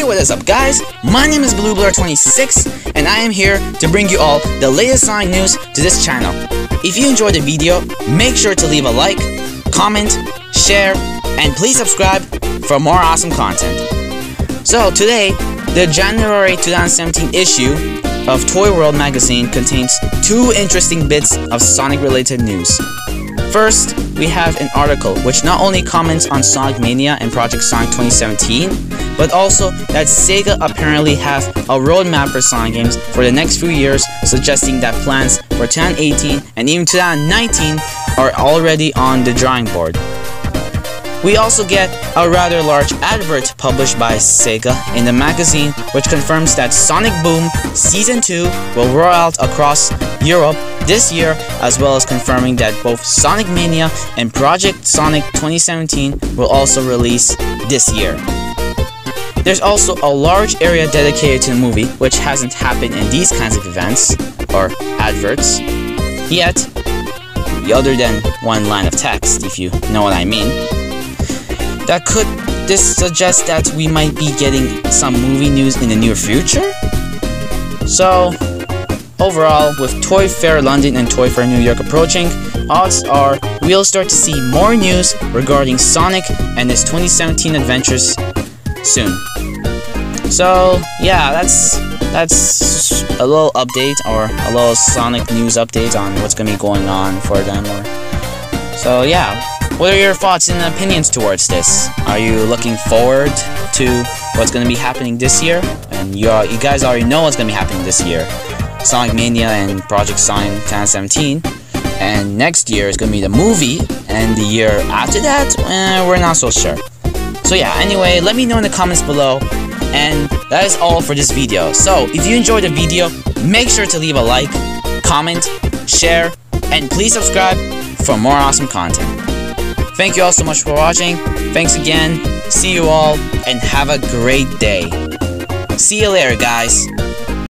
what is up guys? My name is BlueBlur26 and I am here to bring you all the latest Sonic news to this channel. If you enjoyed the video, make sure to leave a like, comment, share, and please subscribe for more awesome content. So today, the January 2017 issue of Toy World magazine contains two interesting bits of Sonic related news. First, we have an article which not only comments on Sonic Mania and Project Sonic 2017, but also that Sega apparently has a roadmap for Sonic games for the next few years, suggesting that plans for 2018 and even 2019 are already on the drawing board. We also get a rather large advert published by Sega in the magazine which confirms that Sonic Boom Season 2 will roll out across Europe this year as well as confirming that both Sonic Mania and Project Sonic 2017 will also release this year. There's also a large area dedicated to the movie which hasn't happened in these kinds of events or adverts yet other than one line of text if you know what I mean. That could this suggest that we might be getting some movie news in the near future? So, overall, with Toy Fair London and Toy Fair New York approaching, odds are we'll start to see more news regarding Sonic and his 2017 adventures soon. So, yeah, that's that's a little update or a little Sonic news update on what's to be going on for them. Or, so, yeah, what are your thoughts and opinions towards this? Are you looking forward to what's to be happening this year? And you, are, you guys already know what's to be happening this year. Sonic Mania and Project Sonic 2017. And next year is to be the movie. And the year after that, eh, we're not so sure. So yeah, anyway, let me know in the comments below. And that is all for this video. So, if you enjoyed the video, make sure to leave a like, comment, share, and please subscribe for more awesome content. Thank you all so much for watching. Thanks again. See you all, and have a great day. See you later, guys.